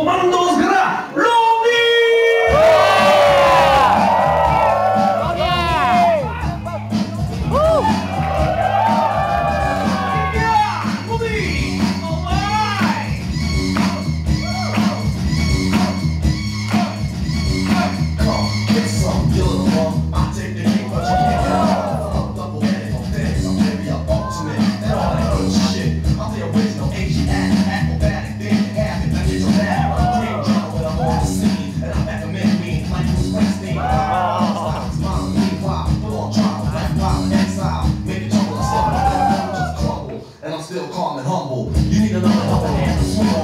comando still calm and humble. You need another to hands